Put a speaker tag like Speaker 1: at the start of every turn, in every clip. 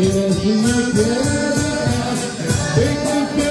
Speaker 1: Yes, you can. Take me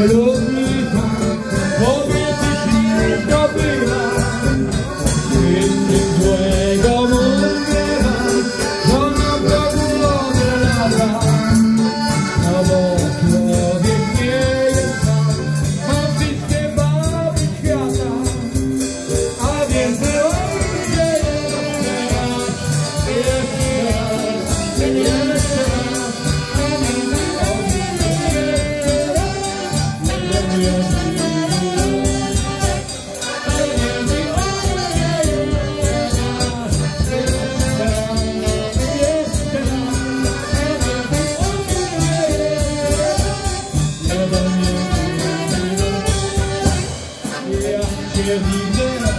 Speaker 1: Hello. Yeah, yeah,